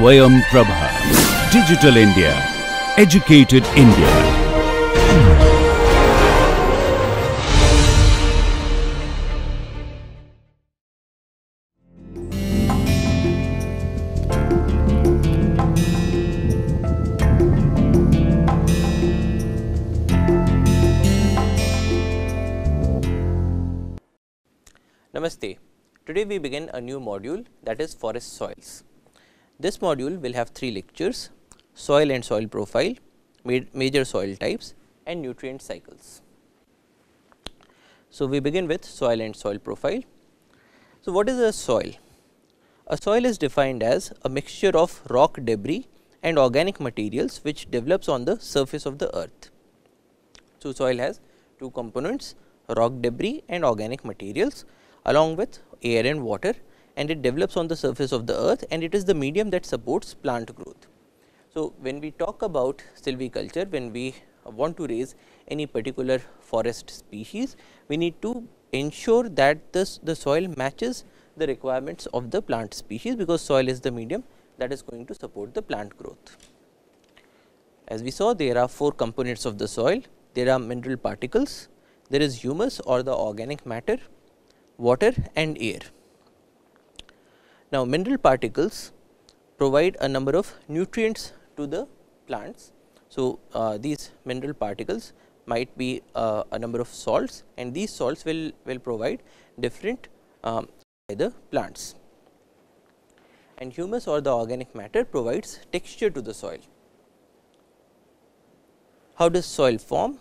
Swayam Prabha. Digital India. Educated India. Namaste. Today we begin a new module that is forest soils. This module will have three lectures soil and soil profile, major soil types and nutrient cycles. So, we begin with soil and soil profile. So, what is a soil? A soil is defined as a mixture of rock debris and organic materials which develops on the surface of the earth. So, soil has two components rock debris and organic materials along with air and water and it develops on the surface of the earth and it is the medium that supports plant growth. So, when we talk about silviculture, when we want to raise any particular forest species, we need to ensure that this the soil matches the requirements of the plant species, because soil is the medium that is going to support the plant growth. As we saw there are four components of the soil, there are mineral particles, there is humus or the organic matter, water and air. Now, mineral particles provide a number of nutrients to the plants. So, uh, these mineral particles might be uh, a number of salts and these salts will, will provide different um, the plants. And humus or the organic matter provides texture to the soil. How does soil form?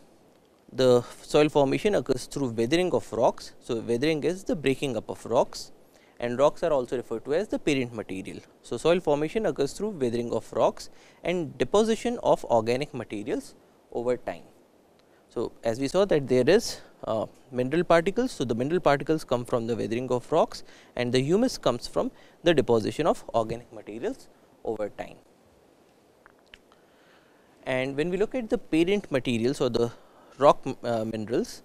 The soil formation occurs through weathering of rocks. So, weathering is the breaking up of rocks and rocks are also referred to as the parent material. So, soil formation occurs through weathering of rocks and deposition of organic materials over time. So, as we saw that there is uh, mineral particles. So, the mineral particles come from the weathering of rocks and the humus comes from the deposition of organic materials over time. And when we look at the parent materials or the rock uh, minerals,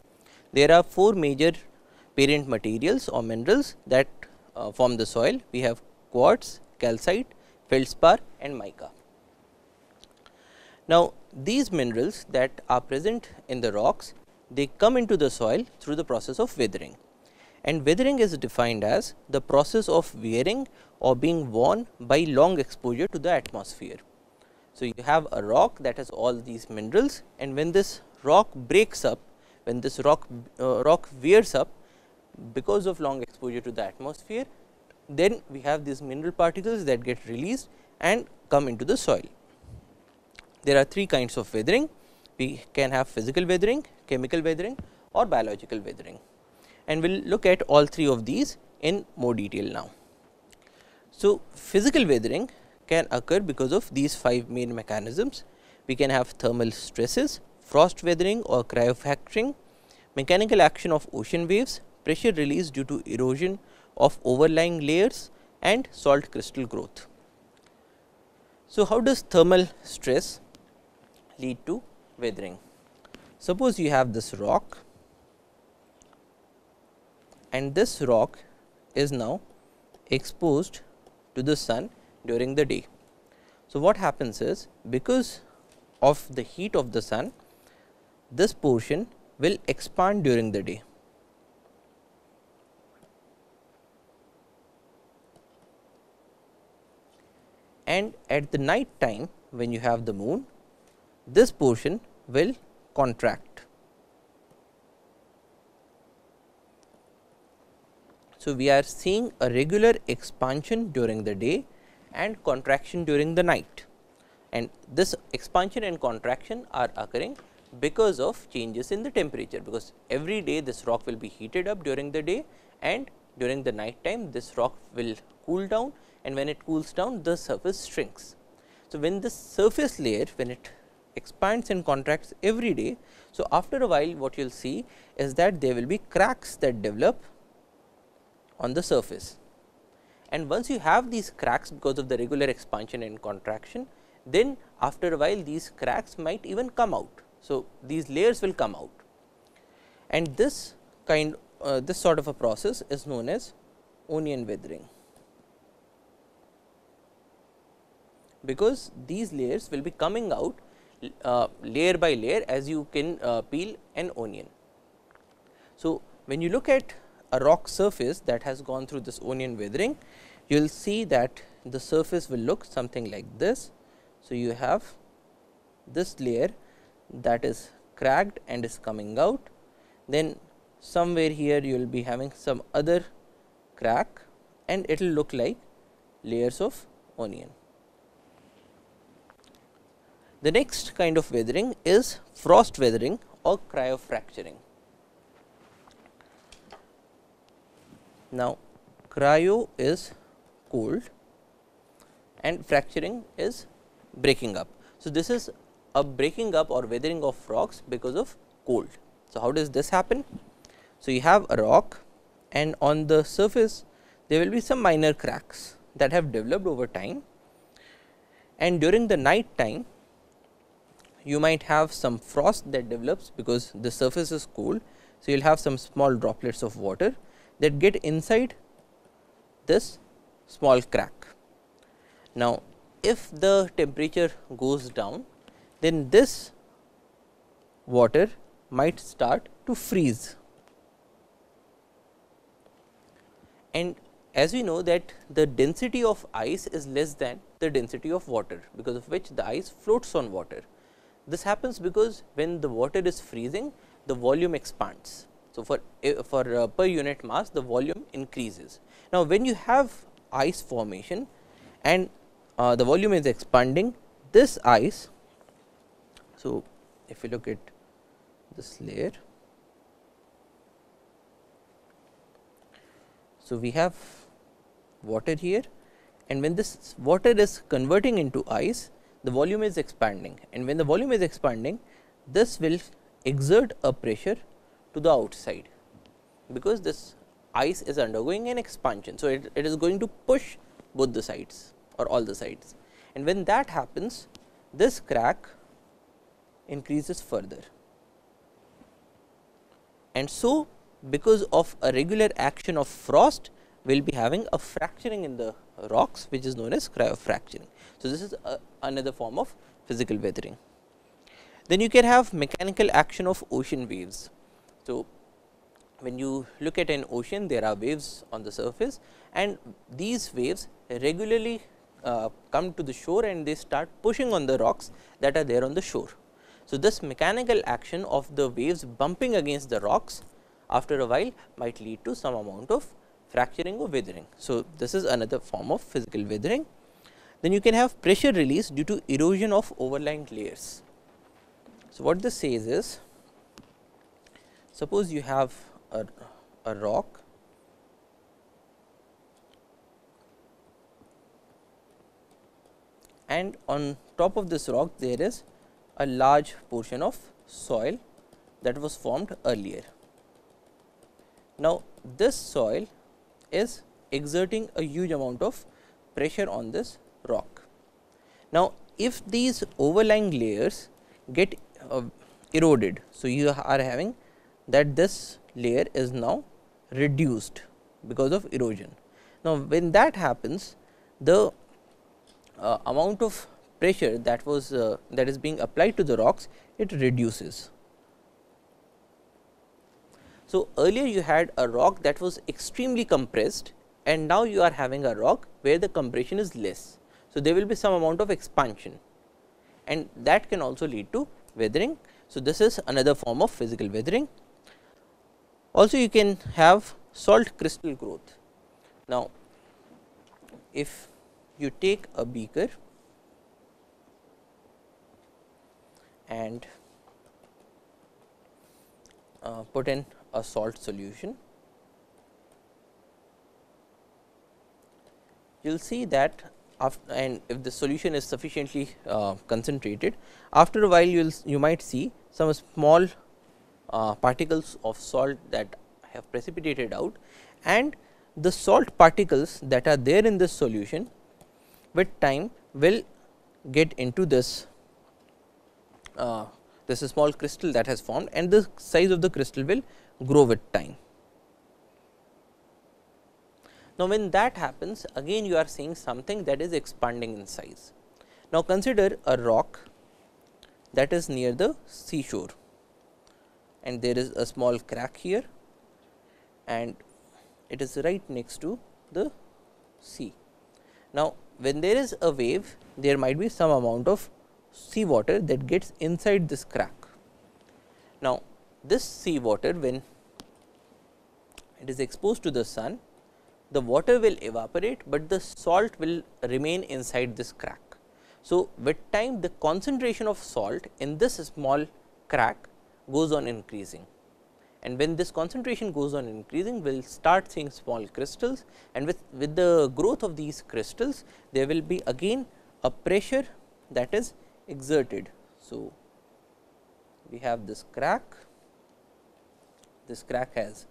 there are four major parent materials or minerals that uh, form the soil. We have quartz, calcite, feldspar and mica. Now, these minerals that are present in the rocks, they come into the soil through the process of weathering and weathering is defined as the process of wearing or being worn by long exposure to the atmosphere. So, you have a rock that has all these minerals and when this rock breaks up, when this rock uh, rock wears up because of long exposure to the atmosphere, then we have these mineral particles that get released and come into the soil. There are three kinds of weathering. We can have physical weathering, chemical weathering or biological weathering and we will look at all three of these in more detail now. So, physical weathering can occur because of these five main mechanisms. We can have thermal stresses, frost weathering or cryofracturing, mechanical action of ocean waves, pressure release due to erosion of overlying layers and salt crystal growth. So, how does thermal stress lead to weathering? Suppose you have this rock and this rock is now exposed to the sun during the day. So, what happens is because of the heat of the sun, this portion will expand during the day. And at the night time when you have the moon, this portion will contract. So, we are seeing a regular expansion during the day and contraction during the night and this expansion and contraction are occurring because of changes in the temperature because every day this rock will be heated up during the day and during the night time this rock will cool down and when it cools down the surface shrinks. So, when this surface layer when it expands and contracts every day. So, after a while what you will see is that there will be cracks that develop on the surface and once you have these cracks because of the regular expansion and contraction then after a while these cracks might even come out. So, these layers will come out and this kind uh, this sort of a process is known as onion weathering. Because these layers will be coming out uh, layer by layer as you can uh, peel an onion. So, when you look at a rock surface that has gone through this onion weathering, you will see that the surface will look something like this. So, you have this layer that is cracked and is coming out, then somewhere here you will be having some other crack and it will look like layers of onion. The next kind of weathering is frost weathering or cryofracturing. Now, cryo is cold and fracturing is breaking up. So, this is a breaking up or weathering of rocks because of cold. So, how does this happen? So, you have a rock and on the surface there will be some minor cracks that have developed over time and during the night time you might have some frost that develops because the surface is cool. So, you will have some small droplets of water that get inside this small crack. Now, if the temperature goes down then this water might start to freeze. And as we know that the density of ice is less than the density of water, because of which the ice floats on water. This happens because when the water is freezing, the volume expands. So, for, for uh, per unit mass, the volume increases. Now, when you have ice formation and uh, the volume is expanding, this ice so, if you look at this layer, so we have water here and when this water is converting into ice, the volume is expanding and when the volume is expanding, this will exert a pressure to the outside, because this ice is undergoing an expansion. So, it, it is going to push both the sides or all the sides and when that happens, this crack increases further. And so, because of a regular action of frost, will be having a fracturing in the rocks which is known as cryofracturing. So, this is a, another form of physical weathering. Then you can have mechanical action of ocean waves. So, when you look at an ocean there are waves on the surface and these waves regularly uh, come to the shore and they start pushing on the rocks that are there on the shore. So, this mechanical action of the waves bumping against the rocks after a while might lead to some amount of fracturing or weathering. So, this is another form of physical weathering. Then you can have pressure release due to erosion of overlying layers. So, what this says is suppose you have a, a rock and on top of this rock there is a large portion of soil that was formed earlier. Now, this soil is exerting a huge amount of pressure on this rock. Now, if these overlying layers get uh, eroded, so you are having that this layer is now reduced because of erosion. Now, when that happens, the uh, amount of pressure that was uh, that is being applied to the rocks it reduces. So, earlier you had a rock that was extremely compressed and now you are having a rock where the compression is less. So, there will be some amount of expansion and that can also lead to weathering. So, this is another form of physical weathering. Also you can have salt crystal growth. Now, if you take a beaker and uh, put in a salt solution. You will see that after and if the solution is sufficiently uh, concentrated after a while you will you might see some small uh, particles of salt that have precipitated out and the salt particles that are there in this solution with time will get into this uh, this is small crystal that has formed and the size of the crystal will grow with time. Now, when that happens again you are seeing something that is expanding in size. Now, consider a rock that is near the seashore and there is a small crack here and it is right next to the sea. Now, when there is a wave there might be some amount of sea water that gets inside this crack. Now, this sea water when it is exposed to the sun the water will evaporate, but the salt will remain inside this crack. So, with time the concentration of salt in this small crack goes on increasing and when this concentration goes on increasing we will start seeing small crystals and with, with the growth of these crystals there will be again a pressure that is exerted. So, we have this crack, this crack has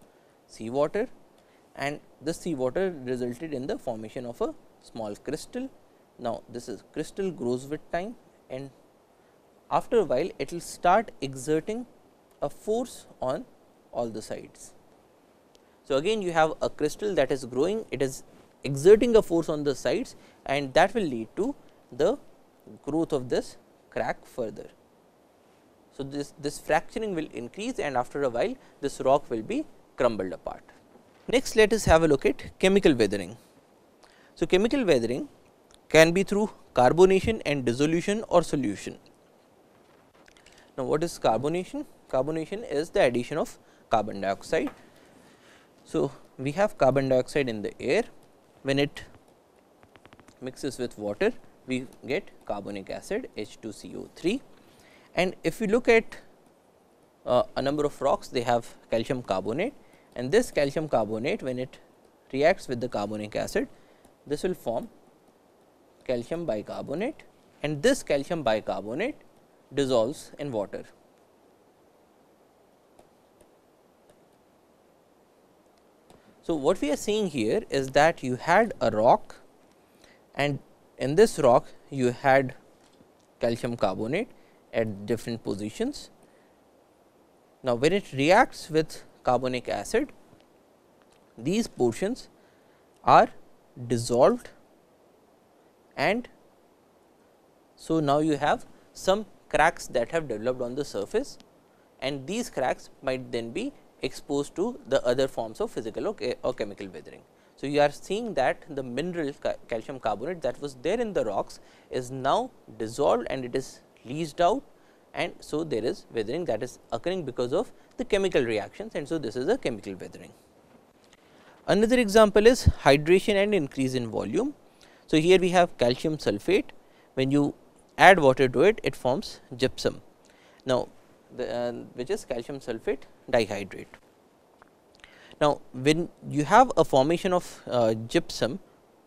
sea water and the sea water resulted in the formation of a small crystal. Now, this is crystal grows with time and after a while it will start exerting a force on all the sides. So, again you have a crystal that is growing it is exerting a force on the sides and that will lead to the growth of this crack further. So, this, this fracturing will increase and after a while this rock will be crumbled apart. Next let us have a look at chemical weathering. So, chemical weathering can be through carbonation and dissolution or solution. Now, what is carbonation? Carbonation is the addition of carbon dioxide. So, we have carbon dioxide in the air when it mixes with water we get carbonic acid H2CO3 and if we look at uh, a number of rocks they have calcium carbonate. And this calcium carbonate when it reacts with the carbonic acid this will form calcium bicarbonate. And this calcium bicarbonate dissolves in water. So, what we are seeing here is that you had a rock and in this rock you had calcium carbonate at different positions. Now, when it reacts with carbonic acid, these portions are dissolved and so now you have some cracks that have developed on the surface and these cracks might then be exposed to the other forms of physical or, or chemical weathering. So, you are seeing that the mineral ca calcium carbonate that was there in the rocks is now dissolved and it is leached out and so there is weathering that is occurring because of the chemical reactions and so this is a chemical weathering. Another example is hydration and increase in volume. So, here we have calcium sulphate when you add water to it it forms gypsum. Now, the, uh, which is calcium sulphate dihydrate. Now, when you have a formation of uh, gypsum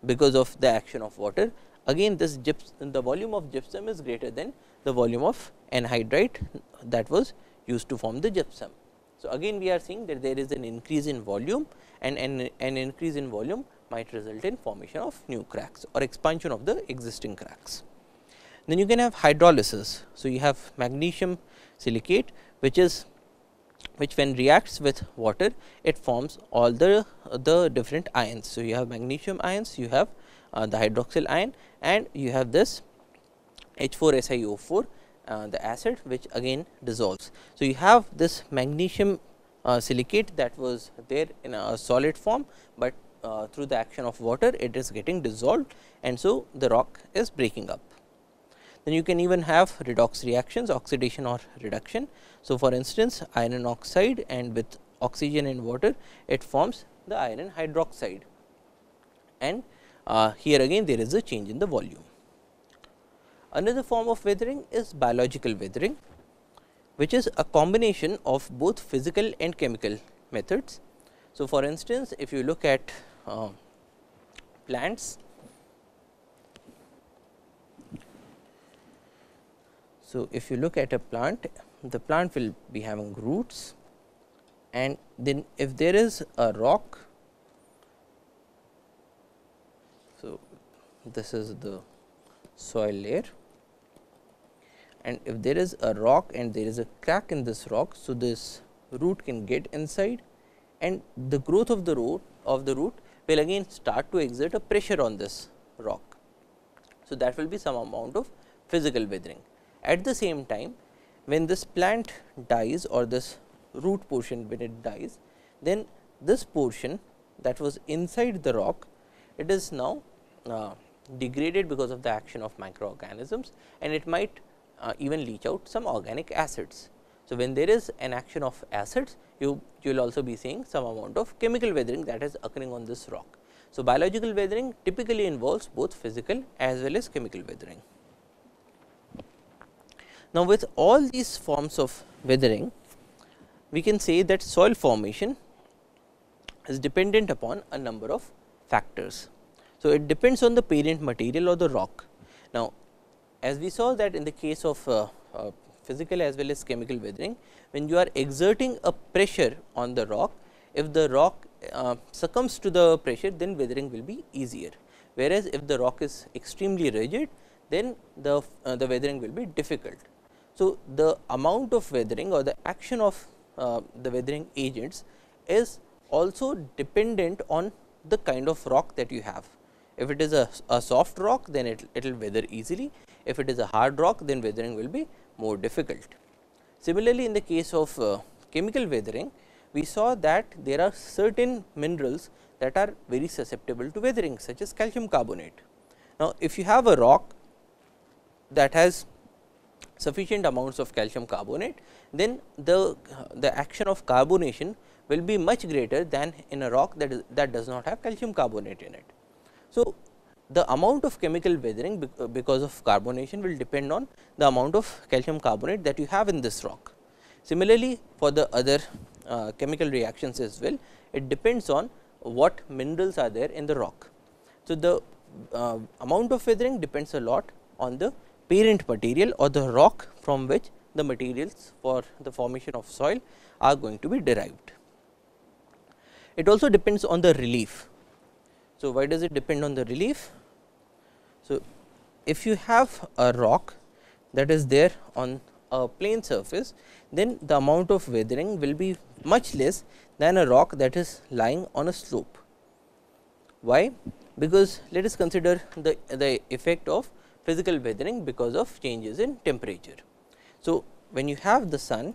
because of the action of water again this gypsum the volume of gypsum is greater than the volume of anhydrite that was used to form the gypsum. So, again we are seeing that there is an increase in volume and an, an increase in volume might result in formation of new cracks or expansion of the existing cracks. Then you can have hydrolysis. So, you have magnesium silicate which is which when reacts with water it forms all the the different ions. So, you have magnesium ions, you have uh, the hydroxyl ion and you have this H4SiO4 uh, the acid which again dissolves. So, you have this magnesium uh, silicate that was there in a solid form, but uh, through the action of water it is getting dissolved and so the rock is breaking up. Then you can even have redox reactions oxidation or reduction. So, for instance, iron oxide and with oxygen and water it forms the iron hydroxide and uh, here again there is a change in the volume. Another form of weathering is biological weathering, which is a combination of both physical and chemical methods. So, for instance, if you look at uh, plants, so if you look at a plant, the plant will be having roots and then if there is a rock, so this is the soil layer and if there is a rock and there is a crack in this rock. So, this root can get inside and the growth of the root of the root will again start to exert a pressure on this rock. So, that will be some amount of physical weathering. At the same time, when this plant dies or this root portion when it dies, then this portion that was inside the rock, it is now uh, degraded because of the action of microorganisms and it might uh, even leach out some organic acids. So, when there is an action of acids, you, you will also be seeing some amount of chemical weathering that is occurring on this rock. So, biological weathering typically involves both physical as well as chemical weathering. Now, with all these forms of weathering, we can say that soil formation is dependent upon a number of factors. So, it depends on the parent material or the rock. Now, as we saw that in the case of uh, uh, physical as well as chemical weathering, when you are exerting a pressure on the rock, if the rock uh, succumbs to the pressure, then weathering will be easier. Whereas, if the rock is extremely rigid, then the, uh, the weathering will be difficult. So, the amount of weathering or the action of uh, the weathering agents is also dependent on the kind of rock that you have. If it is a, a soft rock, then it will weather easily. If it is a hard rock, then weathering will be more difficult. Similarly, in the case of uh, chemical weathering, we saw that there are certain minerals that are very susceptible to weathering such as calcium carbonate. Now, if you have a rock that has sufficient amounts of calcium carbonate, then the, the action of carbonation will be much greater than in a rock that is that does not have calcium carbonate in it. So, the amount of chemical weathering uh, because of carbonation will depend on the amount of calcium carbonate that you have in this rock. Similarly, for the other uh, chemical reactions as well, it depends on what minerals are there in the rock. So, the uh, amount of weathering depends a lot on the parent material or the rock from which the materials for the formation of soil are going to be derived. It also depends on the relief. So, why does it depend on the relief? So, if you have a rock that is there on a plane surface, then the amount of weathering will be much less than a rock that is lying on a slope. Why? Because let us consider the, the effect of physical weathering because of changes in temperature. So, when you have the sun,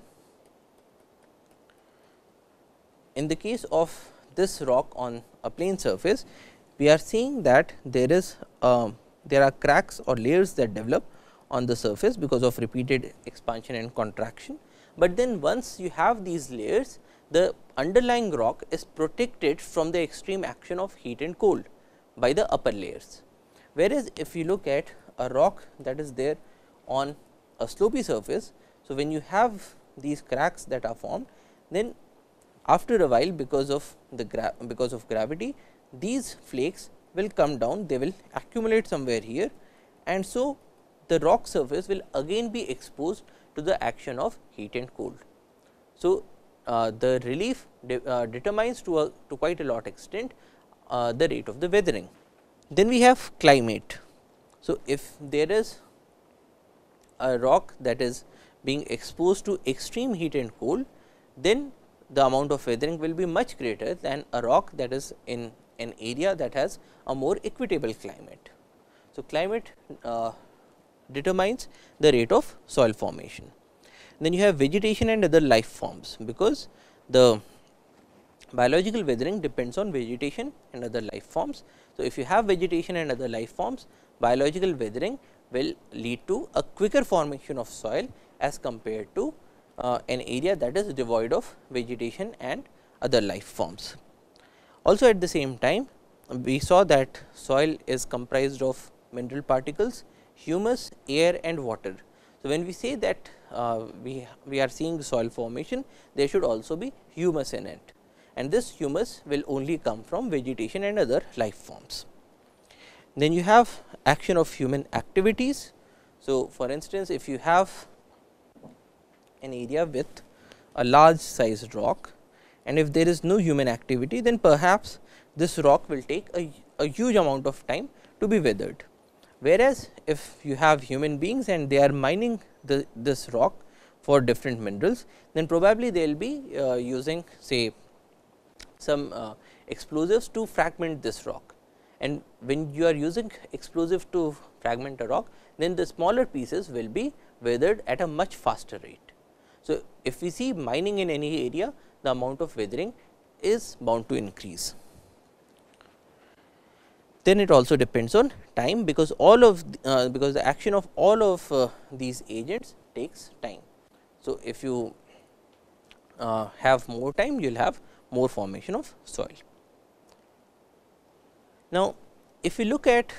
in the case of this rock on a plane surface, we are seeing that there is uh, there are cracks or layers that develop on the surface because of repeated expansion and contraction. But then once you have these layers, the underlying rock is protected from the extreme action of heat and cold by the upper layers. Whereas, if you look at a rock that is there on a slopy surface, so when you have these cracks that are formed, then after a while because of the because of gravity, these flakes will come down, they will accumulate somewhere here and so the rock surface will again be exposed to the action of heat and cold. So, uh, the relief de uh, determines to a to quite a lot extent uh, the rate of the weathering. Then we have climate. So, if there is a rock that is being exposed to extreme heat and cold, then the amount of weathering will be much greater than a rock that is in an area that has a more equitable climate. So, climate uh, determines the rate of soil formation. Then you have vegetation and other life forms, because the biological weathering depends on vegetation and other life forms. So, if you have vegetation and other life forms, biological weathering will lead to a quicker formation of soil as compared to uh, an area that is devoid of vegetation and other life forms. Also at the same time we saw that soil is comprised of mineral particles, humus, air and water. So, when we say that uh, we, we are seeing soil formation, there should also be humus in it and this humus will only come from vegetation and other life forms. Then you have action of human activities. So, for instance, if you have an area with a large sized rock and if there is no human activity then perhaps this rock will take a, a huge amount of time to be weathered. Whereas, if you have human beings and they are mining the, this rock for different minerals, then probably they will be uh, using say some uh, explosives to fragment this rock and when you are using explosive to fragment a rock, then the smaller pieces will be weathered at a much faster rate. So, if we see mining in any area, the amount of weathering is bound to increase. Then it also depends on time because all of uh, because the action of all of uh, these agents takes time. So, if you uh, have more time you will have more formation of soil. Now, if we look at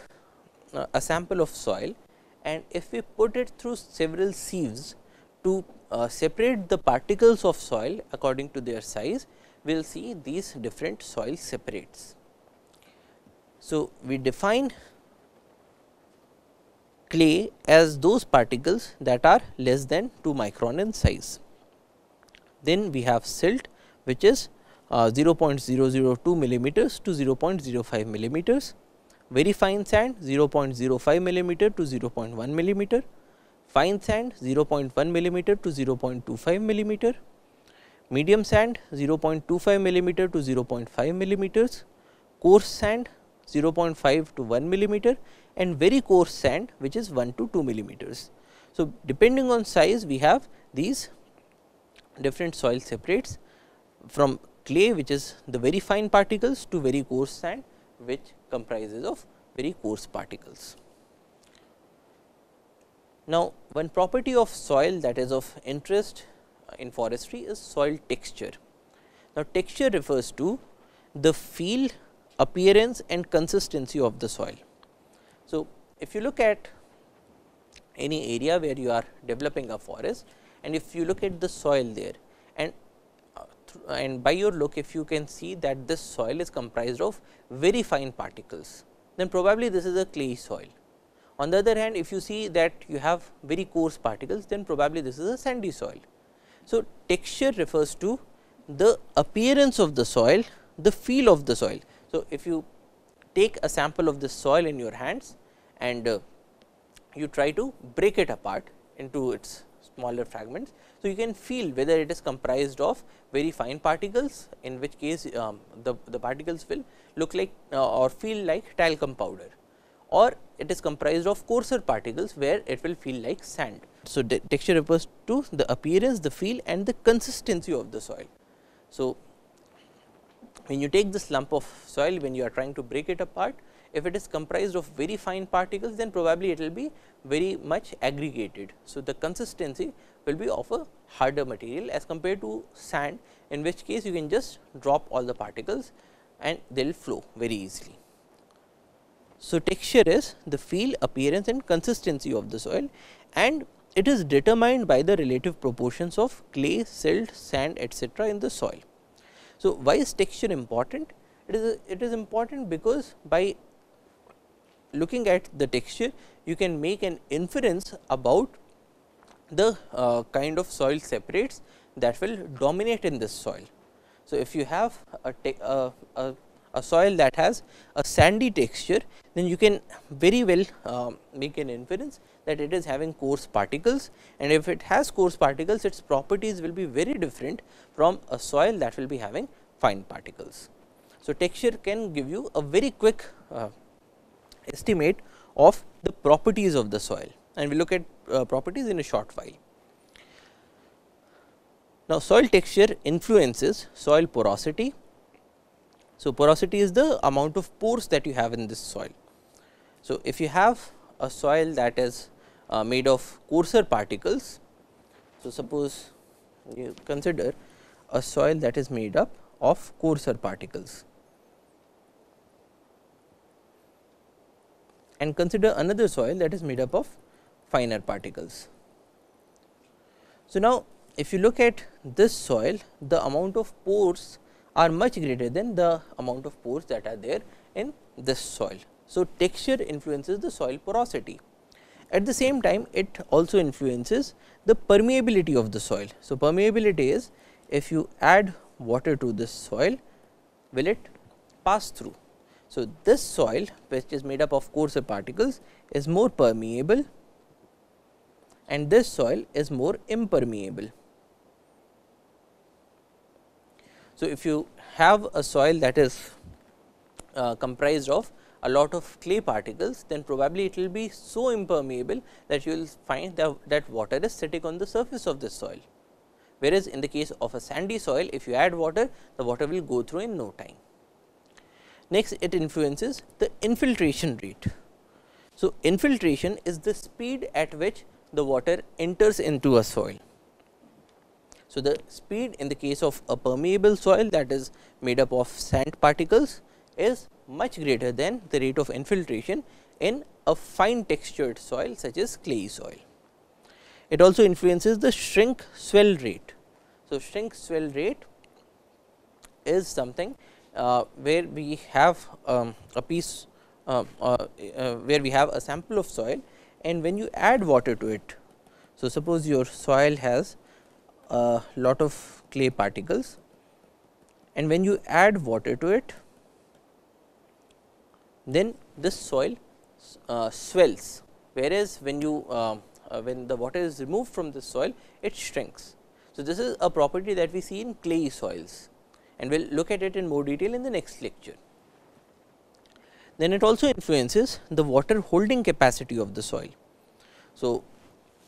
uh, a sample of soil and if we put it through several sieves to uh, separate the particles of soil according to their size, we will see these different soil separates. So, we define clay as those particles that are less than 2 micron in size. Then we have silt which is uh, 0.002 millimeters to 0.05 millimeters, very fine sand 0.05 millimeter to 0.1 millimeter, fine sand 0.1 millimeter to 0.25 millimeter, medium sand 0.25 millimeter to 0.5 millimeters, coarse sand 0.5 to 1 millimeter and very coarse sand which is 1 to 2 millimeters. So, depending on size we have these different soil separates from clay which is the very fine particles to very coarse sand which comprises of very coarse particles. Now, one property of soil that is of interest in forestry is soil texture. Now, texture refers to the feel, appearance and consistency of the soil. So, if you look at any area where you are developing a forest and if you look at the soil there and uh, and by your look if you can see that this soil is comprised of very fine particles then probably this is a clay soil on the other hand, if you see that you have very coarse particles, then probably this is a sandy soil. So, texture refers to the appearance of the soil, the feel of the soil. So, if you take a sample of the soil in your hands and uh, you try to break it apart into its smaller fragments. So, you can feel whether it is comprised of very fine particles in which case um, the, the particles will look like uh, or feel like talcum powder or it is comprised of coarser particles where it will feel like sand. So, texture refers to the appearance, the feel and the consistency of the soil. So, when you take this lump of soil when you are trying to break it apart, if it is comprised of very fine particles then probably it will be very much aggregated. So, the consistency will be of a harder material as compared to sand in which case you can just drop all the particles and they will flow very easily. So, texture is the feel, appearance and consistency of the soil and it is determined by the relative proportions of clay, silt, sand etcetera in the soil. So, why is texture important? It is, it is important because by looking at the texture you can make an inference about the uh, kind of soil separates that will dominate in this soil. So, if you have a, a, a a soil that has a sandy texture, then you can very well uh, make an inference that it is having coarse particles and if it has coarse particles its properties will be very different from a soil that will be having fine particles. So, texture can give you a very quick uh, estimate of the properties of the soil and we look at uh, properties in a short while. Now, soil texture influences soil porosity, so, porosity is the amount of pores that you have in this soil. So, if you have a soil that is uh, made of coarser particles, so suppose you consider a soil that is made up of coarser particles and consider another soil that is made up of finer particles. So, now if you look at this soil the amount of pores are much greater than the amount of pores that are there in this soil. So, texture influences the soil porosity. At the same time, it also influences the permeability of the soil. So, permeability is if you add water to this soil, will it pass through. So, this soil which is made up of coarser particles is more permeable and this soil is more impermeable. So, if you have a soil that is uh, comprised of a lot of clay particles, then probably it will be so impermeable that you will find that, that water is sitting on the surface of the soil. Whereas, in the case of a sandy soil, if you add water, the water will go through in no time. Next, it influences the infiltration rate. So, infiltration is the speed at which the water enters into a soil. So, the speed in the case of a permeable soil that is made up of sand particles is much greater than the rate of infiltration in a fine textured soil such as clay soil. It also influences the shrink swell rate. So, shrink swell rate is something uh, where we have um, a piece uh, uh, uh where we have a sample of soil and when you add water to it. So, suppose your soil has a lot of clay particles and when you add water to it then this soil uh, swells whereas when you uh, uh, when the water is removed from the soil it shrinks. So, this is a property that we see in clay soils and we will look at it in more detail in the next lecture. Then it also influences the water holding capacity of the soil. So,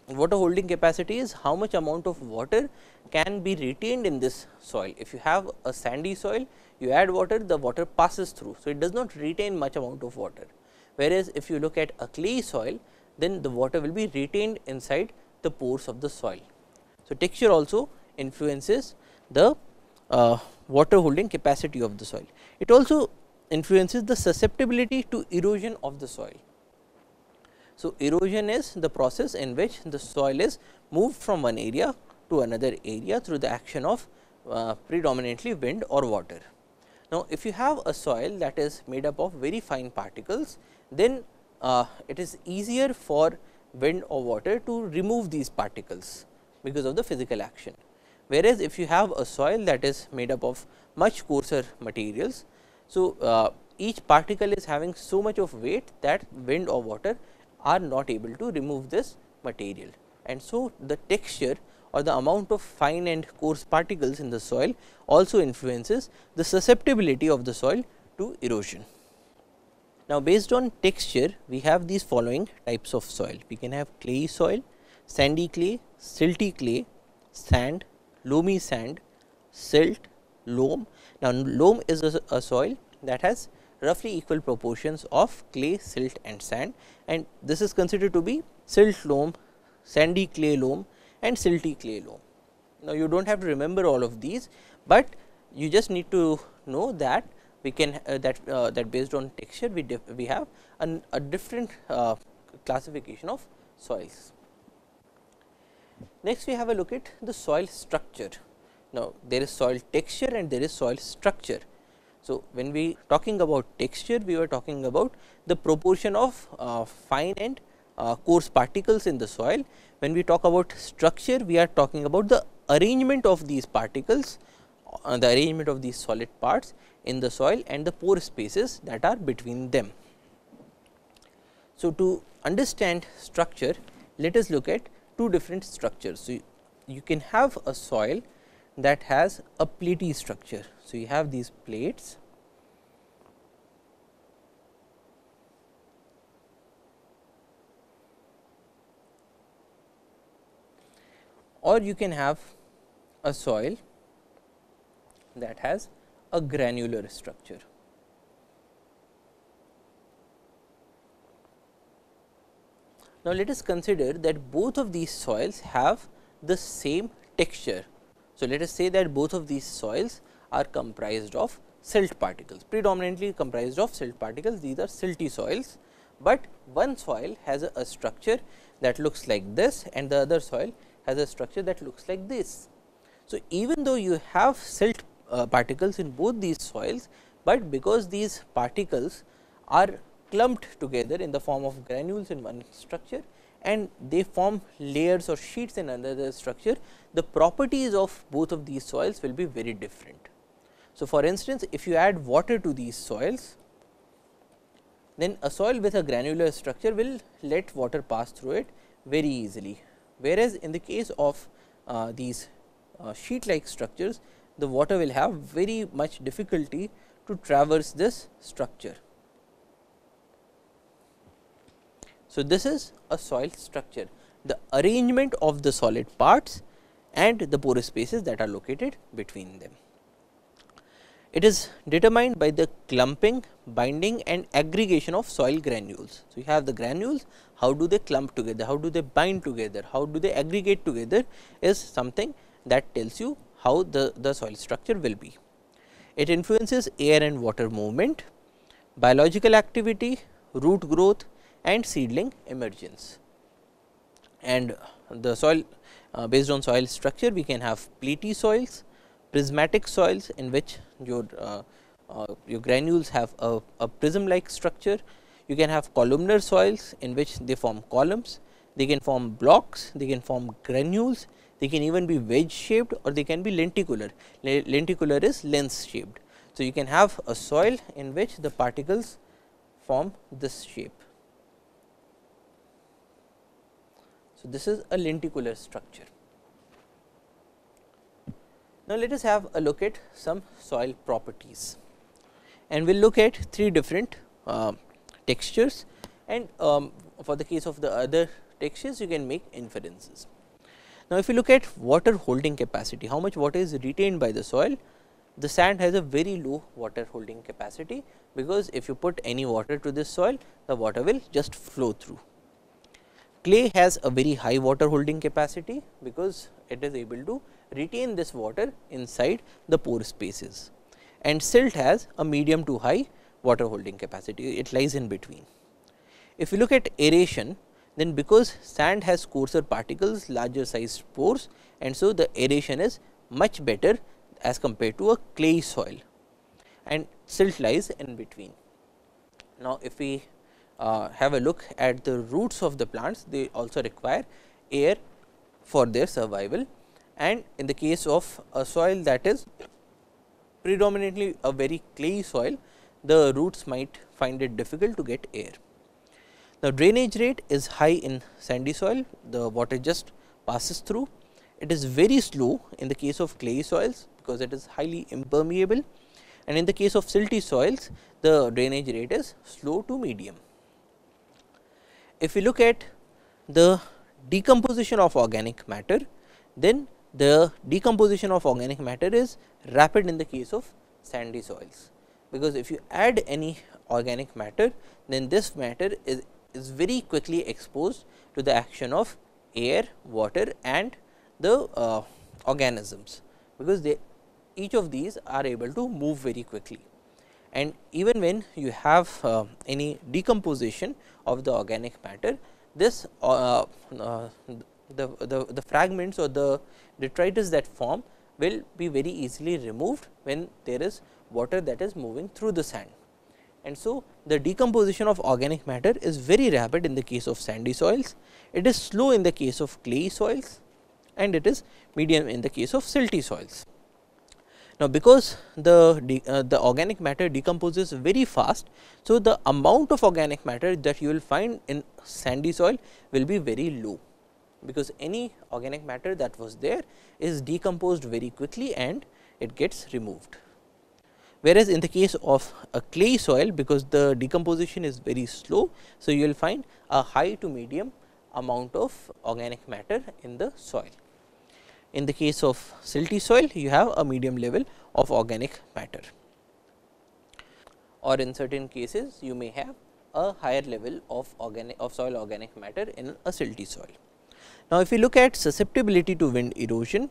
water holding capacity is how much amount of water can be retained in this soil. If you have a sandy soil, you add water, the water passes through. So, it does not retain much amount of water. Whereas, if you look at a clay soil, then the water will be retained inside the pores of the soil. So, texture also influences the uh, water holding capacity of the soil. It also influences the susceptibility to erosion of the soil. So, erosion is the process in which the soil is moved from one area to another area through the action of uh, predominantly wind or water. Now, if you have a soil that is made up of very fine particles, then uh, it is easier for wind or water to remove these particles because of the physical action. Whereas, if you have a soil that is made up of much coarser materials, so uh, each particle is having so much of weight that wind or water are not able to remove this material. And so, the texture or the amount of fine and coarse particles in the soil also influences the susceptibility of the soil to erosion. Now, based on texture we have these following types of soil. We can have clay soil, sandy clay, silty clay, sand, loamy sand, silt, loam. Now, loam is a, a soil that has roughly equal proportions of clay, silt and sand and this is considered to be silt loam, sandy clay loam and silty clay loam. Now, you do not have to remember all of these, but you just need to know that we can uh, that uh, that based on texture we we have an, a different uh, classification of soils. Next, we have a look at the soil structure. Now, there is soil texture and there is soil structure. So, when we talking about texture, we were talking about the proportion of uh, fine and uh, coarse particles in the soil. When we talk about structure, we are talking about the arrangement of these particles, uh, the arrangement of these solid parts in the soil and the pore spaces that are between them. So, to understand structure, let us look at two different structures. So, you, you can have a soil that has a platy structure. So, you have these plates or you can have a soil that has a granular structure. Now, let us consider that both of these soils have the same texture so, let us say that both of these soils are comprised of silt particles predominantly comprised of silt particles these are silty soils, but one soil has a, a structure that looks like this and the other soil has a structure that looks like this. So, even though you have silt uh, particles in both these soils, but because these particles are clumped together in the form of granules in one structure and they form layers or sheets in another structure, the properties of both of these soils will be very different. So, for instance, if you add water to these soils, then a soil with a granular structure will let water pass through it very easily. Whereas, in the case of uh, these uh, sheet like structures, the water will have very much difficulty to traverse this structure. So, this is a soil structure the arrangement of the solid parts and the porous spaces that are located between them. It is determined by the clumping, binding and aggregation of soil granules. So, you have the granules, how do they clump together, how do they bind together, how do they aggregate together is something that tells you how the, the soil structure will be. It influences air and water movement, biological activity, root growth and seedling emergence. And the soil uh, based on soil structure we can have platy soils, prismatic soils in which your uh, uh, your granules have a, a prism like structure. You can have columnar soils in which they form columns, they can form blocks, they can form granules, they can even be wedge shaped or they can be lenticular. Lenticular is lens shaped. So, you can have a soil in which the particles form this shape. So, this is a lenticular structure. Now, let us have a look at some soil properties and we will look at three different uh, textures and um, for the case of the other textures you can make inferences. Now, if you look at water holding capacity, how much water is retained by the soil, the sand has a very low water holding capacity, because if you put any water to this soil, the water will just flow through. Clay has a very high water holding capacity, because it is able to retain this water inside the pore spaces and silt has a medium to high water holding capacity, it lies in between. If you look at aeration, then because sand has coarser particles, larger sized pores and so the aeration is much better as compared to a clay soil and silt lies in between. Now, if we uh, have a look at the roots of the plants, they also require air for their survival and in the case of a soil that is predominantly a very clay soil, the roots might find it difficult to get air. The drainage rate is high in sandy soil, the water just passes through. It is very slow in the case of clay soils, because it is highly impermeable and in the case of silty soils, the drainage rate is slow to medium. If we look at the decomposition of organic matter, then the decomposition of organic matter is rapid in the case of sandy soils, because if you add any organic matter, then this matter is, is very quickly exposed to the action of air, water and the uh, organisms, because they each of these are able to move very quickly. And even when you have uh, any decomposition of the organic matter, this uh, uh, the, the, the fragments or the detritus that form will be very easily removed when there is water that is moving through the sand. And so, the decomposition of organic matter is very rapid in the case of sandy soils, it is slow in the case of clay soils and it is medium in the case of silty soils. Now, because the, uh, the organic matter decomposes very fast, so the amount of organic matter that you will find in sandy soil will be very low because any organic matter that was there is decomposed very quickly and it gets removed. Whereas, in the case of a clay soil because the decomposition is very slow, so you will find a high to medium amount of organic matter in the soil. In the case of silty soil, you have a medium level of organic matter or in certain cases you may have a higher level of organic of soil organic matter in a silty soil. Now, if we look at susceptibility to wind erosion,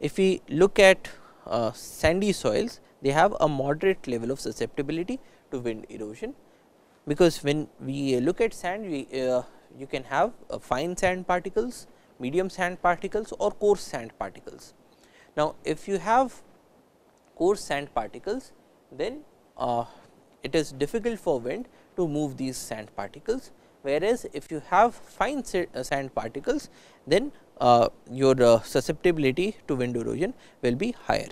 if we look at uh, sandy soils, they have a moderate level of susceptibility to wind erosion, because when we look at sand, we uh, you can have uh, fine sand particles, medium sand particles or coarse sand particles. Now, if you have coarse sand particles, then uh, it is difficult for wind to move these sand particles whereas, if you have fine uh, sand particles then uh, your uh, susceptibility to wind erosion will be higher.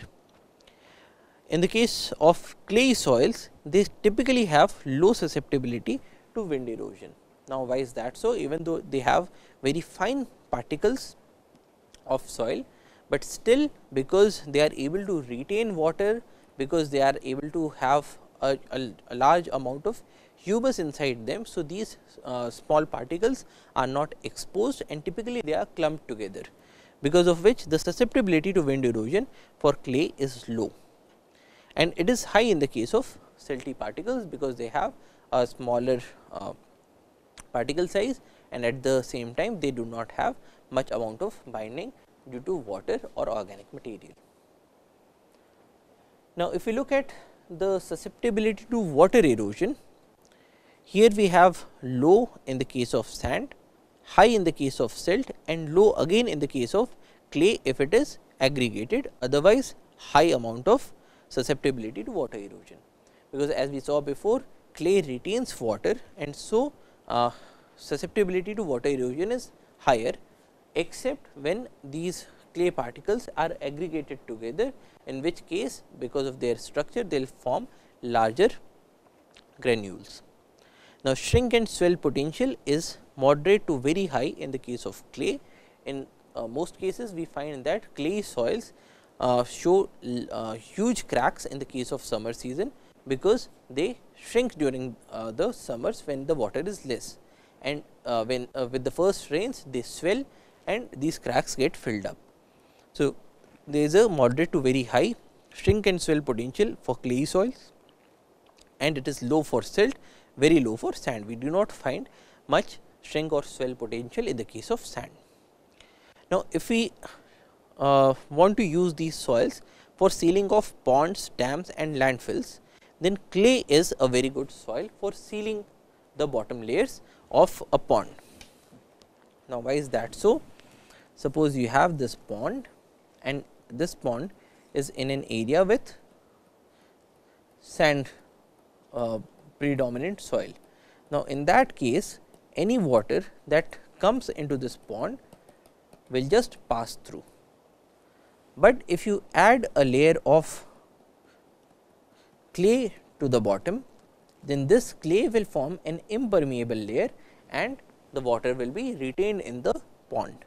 In the case of clay soils they typically have low susceptibility to wind erosion. Now, why is that so even though they have very fine particles of soil, but still because they are able to retain water because they are able to have a, a, a large amount of humus inside them. So, these uh, small particles are not exposed and typically they are clumped together because of which the susceptibility to wind erosion for clay is low and it is high in the case of silty particles because they have a smaller uh, particle size and at the same time they do not have much amount of binding due to water or organic material. Now, if we look at the susceptibility to water erosion, here we have low in the case of sand, high in the case of silt and low again in the case of clay if it is aggregated otherwise high amount of susceptibility to water erosion. Because as we saw before clay retains water and so uh, susceptibility to water erosion is higher except when these clay particles are aggregated together in which case because of their structure they will form larger granules. Now, shrink and swell potential is moderate to very high in the case of clay. In uh, most cases we find that clay soils uh, show uh, huge cracks in the case of summer season because they shrink during uh, the summers when the water is less and uh, when uh, with the first rains they swell and these cracks get filled up. So, there is a moderate to very high shrink and swell potential for clay soils and it is low for silt very low for sand. We do not find much shrink or swell potential in the case of sand. Now, if we uh, want to use these soils for sealing of ponds, dams and landfills, then clay is a very good soil for sealing the bottom layers of a pond. Now, why is that so? Suppose you have this pond and this pond is in an area with sand uh, predominant soil. Now, in that case any water that comes into this pond will just pass through. But if you add a layer of clay to the bottom, then this clay will form an impermeable layer and the water will be retained in the pond.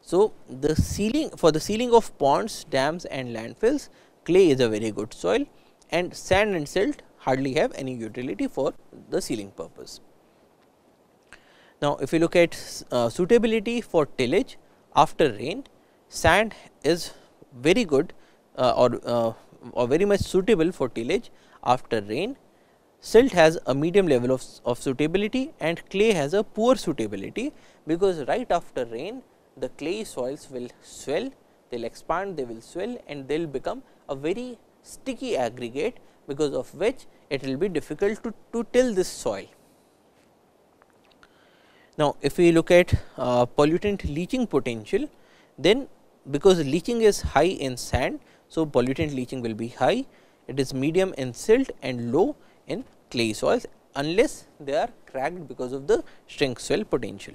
So, the sealing for the sealing of ponds, dams and landfills clay is a very good soil and sand and silt hardly have any utility for the sealing purpose. Now, if you look at uh, suitability for tillage after rain, sand is very good uh, or, uh, or very much suitable for tillage after rain. Silt has a medium level of, of suitability and clay has a poor suitability, because right after rain the clay soils will swell, they will expand, they will swell and they will become a very sticky aggregate because of which it will be difficult to, to till this soil. Now, if we look at uh, pollutant leaching potential, then because leaching is high in sand, so pollutant leaching will be high, it is medium in silt and low in clay soils unless they are cracked because of the shrink swell potential.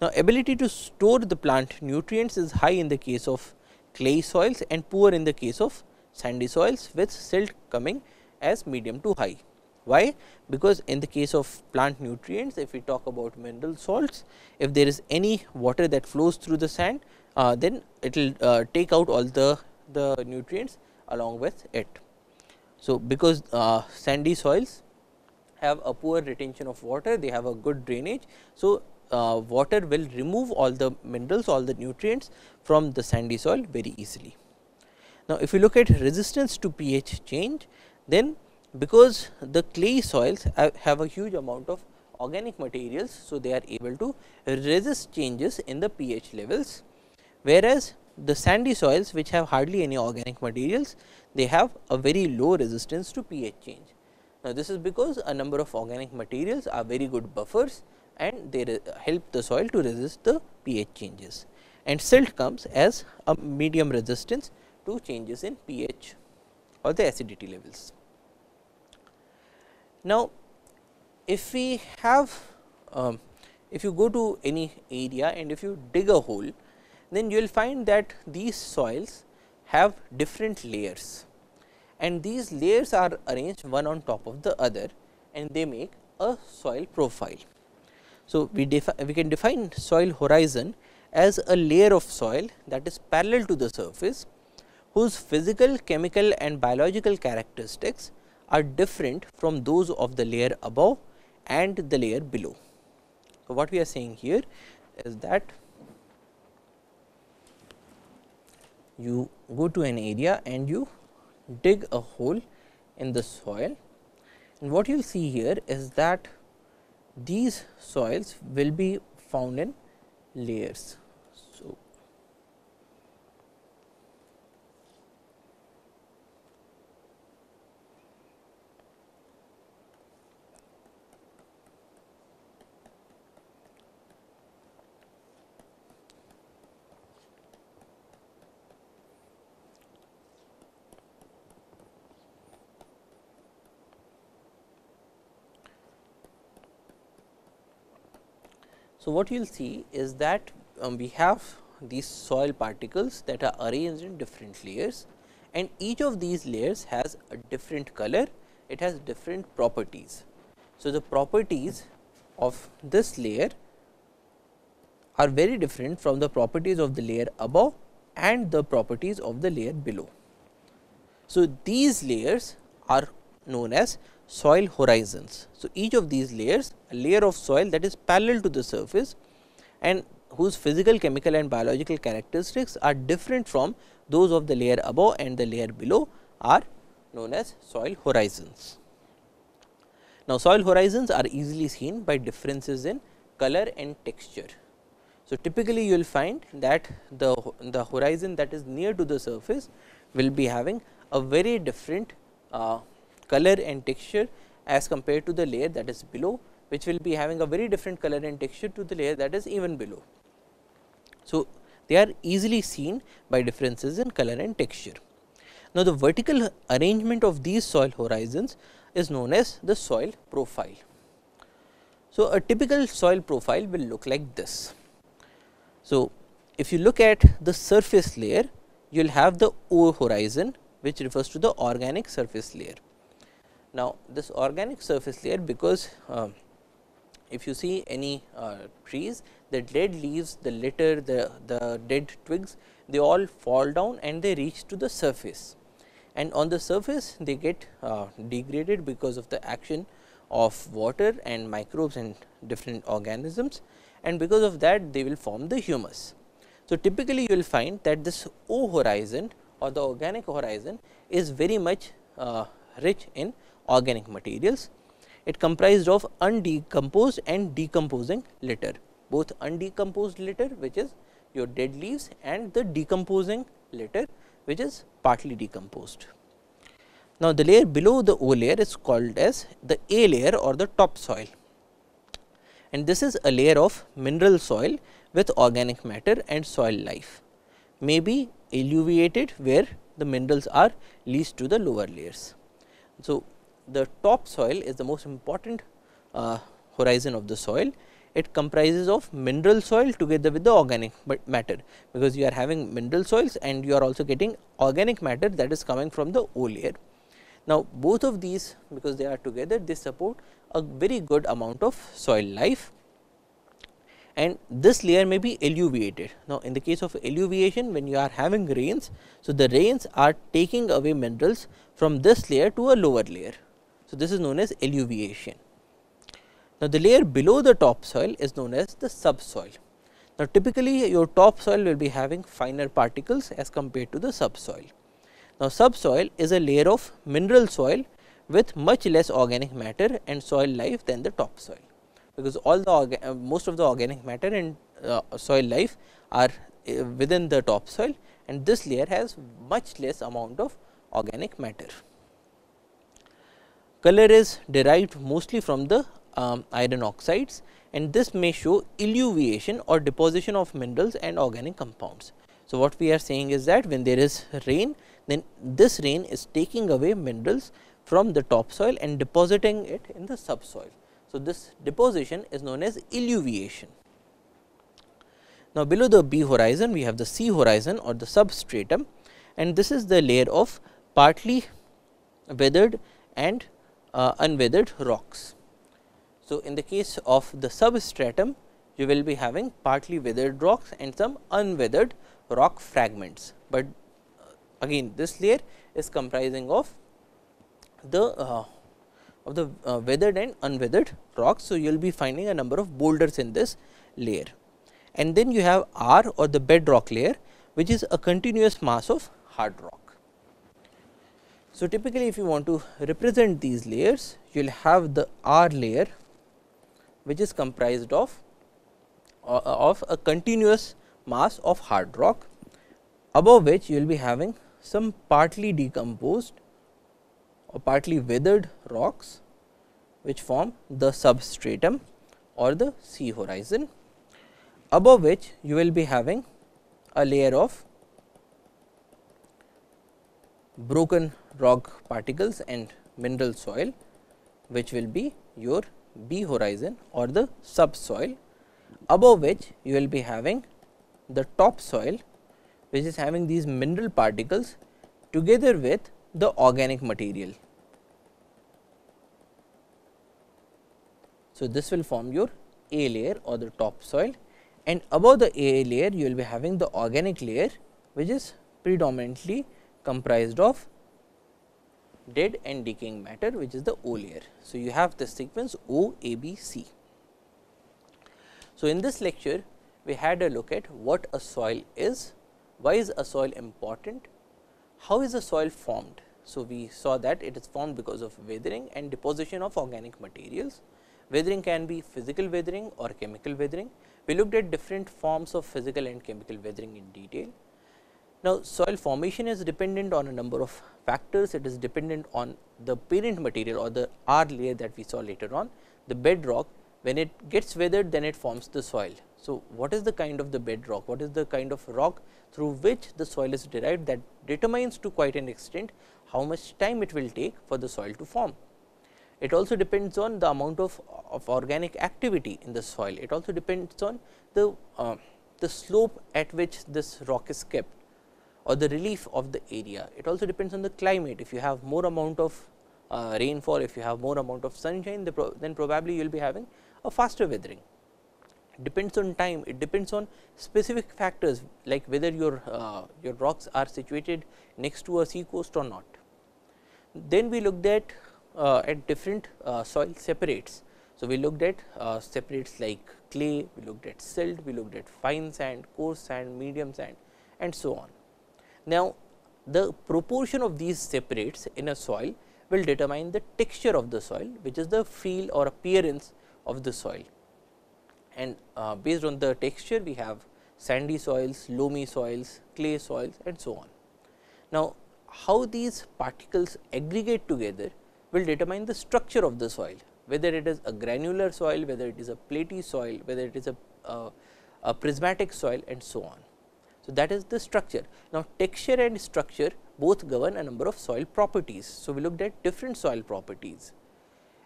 Now, ability to store the plant nutrients is high in the case of clay soils and poor in the case of sandy soils with silt coming as medium to high. Why? Because in the case of plant nutrients, if we talk about mineral salts, if there is any water that flows through the sand, uh, then it will uh, take out all the, the nutrients along with it. So, because uh, sandy soils have a poor retention of water, they have a good drainage. So, uh, water will remove all the minerals, all the nutrients from the sandy soil very easily. Now, if you look at resistance to pH change, then because the clay soils have a huge amount of organic materials. So, they are able to resist changes in the pH levels, whereas the sandy soils which have hardly any organic materials, they have a very low resistance to pH change. Now, this is because a number of organic materials are very good buffers and they help the soil to resist the pH changes and silt comes as a medium resistance to changes in pH or the acidity levels. Now, if we have um, if you go to any area and if you dig a hole, then you will find that these soils have different layers and these layers are arranged one on top of the other and they make a soil profile. So, we, we can define soil horizon as a layer of soil that is parallel to the surface whose physical, chemical and biological characteristics are different from those of the layer above and the layer below. So, what we are saying here is that you go to an area and you dig a hole in the soil and what you see here is that these soils will be found in layers. So, what you will see is that um, we have these soil particles that are arranged in different layers and each of these layers has a different color, it has different properties. So, the properties of this layer are very different from the properties of the layer above and the properties of the layer below. So, these layers are known as soil horizons. So, each of these layers a layer of soil that is parallel to the surface and whose physical, chemical and biological characteristics are different from those of the layer above and the layer below are known as soil horizons. Now, soil horizons are easily seen by differences in color and texture. So, typically you will find that the, the horizon that is near to the surface will be having a very different uh, color and texture as compared to the layer that is below which will be having a very different color and texture to the layer that is even below. So, they are easily seen by differences in color and texture. Now, the vertical arrangement of these soil horizons is known as the soil profile. So, a typical soil profile will look like this. So, if you look at the surface layer, you will have the O horizon which refers to the organic surface layer. Now, this organic surface layer because uh, if you see any uh, trees the dead leaves, the litter, the, the dead twigs they all fall down and they reach to the surface and on the surface they get uh, degraded because of the action of water and microbes and different organisms and because of that they will form the humus. So, typically you will find that this O horizon or the organic horizon is very much uh, rich in organic materials. It comprised of undecomposed and decomposing litter, both undecomposed litter which is your dead leaves and the decomposing litter which is partly decomposed. Now, the layer below the O layer is called as the A layer or the topsoil and this is a layer of mineral soil with organic matter and soil life may be eluviated where the minerals are least to the lower layers. So, the top soil is the most important uh, horizon of the soil. It comprises of mineral soil together with the organic matter, because you are having mineral soils and you are also getting organic matter that is coming from the O layer. Now, both of these because they are together they support a very good amount of soil life and this layer may be eluviated. Now, in the case of eluviation when you are having rains, so the rains are taking away minerals from this layer to a lower layer. So, this is known as eluviation. Now, the layer below the topsoil is known as the subsoil. Now, typically your topsoil will be having finer particles as compared to the subsoil. Now, subsoil is a layer of mineral soil with much less organic matter and soil life than the topsoil, because all the uh, most of the organic matter and uh, soil life are uh, within the topsoil and this layer has much less amount of organic matter. Color is derived mostly from the um, iron oxides and this may show illuviation or deposition of minerals and organic compounds. So, what we are saying is that when there is rain then this rain is taking away minerals from the topsoil and depositing it in the subsoil. So, this deposition is known as illuviation. Now, below the B horizon we have the C horizon or the substratum and this is the layer of partly weathered and uh, unweathered rocks. So, in the case of the substratum you will be having partly weathered rocks and some unweathered rock fragments, but uh, again this layer is comprising of the uh, of the uh, weathered and unweathered rocks. So, you will be finding a number of boulders in this layer and then you have R or the bedrock layer which is a continuous mass of hard rock. So, typically if you want to represent these layers you will have the R layer which is comprised of uh, of a continuous mass of hard rock above which you will be having some partly decomposed or partly weathered rocks which form the substratum or the C horizon above which you will be having a layer of broken rock particles and mineral soil which will be your B horizon or the subsoil above which you will be having the top soil which is having these mineral particles together with the organic material. So, this will form your A layer or the top soil and above the A layer you will be having the organic layer which is predominantly comprised of dead and decaying matter which is the O layer. So, you have the sequence O A B C. So, in this lecture we had a look at what a soil is, why is a soil important, how is a soil formed. So, we saw that it is formed because of weathering and deposition of organic materials. Weathering can be physical weathering or chemical weathering. We looked at different forms of physical and chemical weathering in detail. Now, soil formation is dependent on a number of factors. It is dependent on the parent material or the R layer that we saw later on. The bedrock when it gets weathered then it forms the soil. So, what is the kind of the bedrock? What is the kind of rock through which the soil is derived that determines to quite an extent how much time it will take for the soil to form. It also depends on the amount of, of organic activity in the soil. It also depends on the, uh, the slope at which this rock is kept or the relief of the area. It also depends on the climate. If you have more amount of uh, rainfall, if you have more amount of sunshine, pro then probably you will be having a faster weathering. Depends on time, it depends on specific factors like whether your, uh, your rocks are situated next to a sea coast or not. Then we looked at, uh, at different uh, soil separates. So, we looked at uh, separates like clay, we looked at silt, we looked at fine sand, coarse sand, medium sand and so on. Now, the proportion of these separates in a soil will determine the texture of the soil which is the feel or appearance of the soil. And uh, based on the texture we have sandy soils, loamy soils, clay soils and so on. Now, how these particles aggregate together will determine the structure of the soil, whether it is a granular soil, whether it is a platy soil, whether it is a, uh, a prismatic soil and so on. So, that is the structure. Now, texture and structure both govern a number of soil properties. So, we looked at different soil properties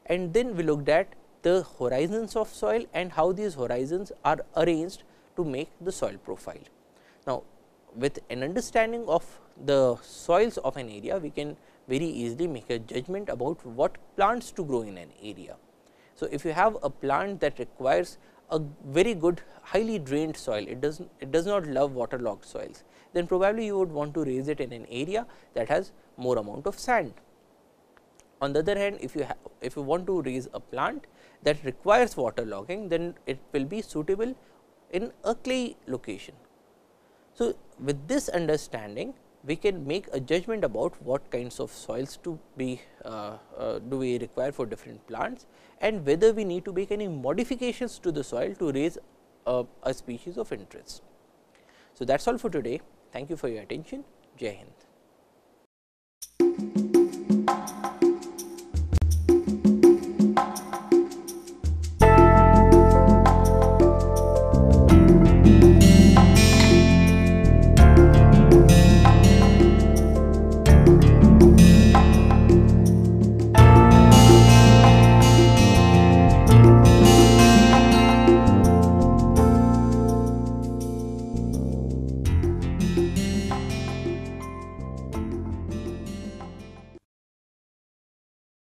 and then we looked at the horizons of soil and how these horizons are arranged to make the soil profile. Now, with an understanding of the soils of an area, we can very easily make a judgment about what plants to grow in an area. So, if you have a plant that requires a very good highly drained soil, it does it does not love waterlogged soils, then probably you would want to raise it in an area that has more amount of sand. On the other hand, if you if you want to raise a plant that requires water logging, then it will be suitable in a clay location. So, with this understanding, we can make a judgment about what kinds of soils to be uh, uh, do we require for different plants and whether we need to make any modifications to the soil to raise a, a species of interest. So, that is all for today. Thank you for your attention. Jai Hind.